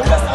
West